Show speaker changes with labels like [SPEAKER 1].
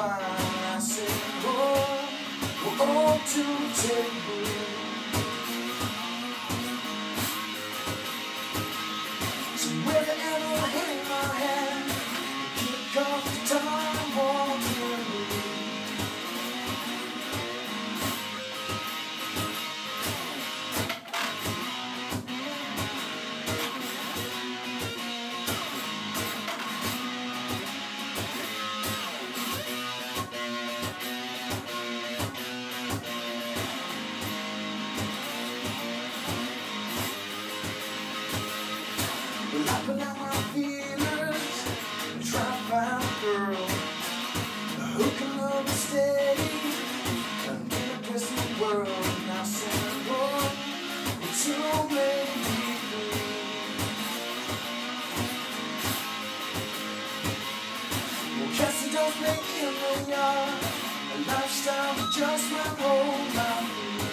[SPEAKER 1] I said, oh, we're all too terrible. of making a lifestyle adjustment, hold my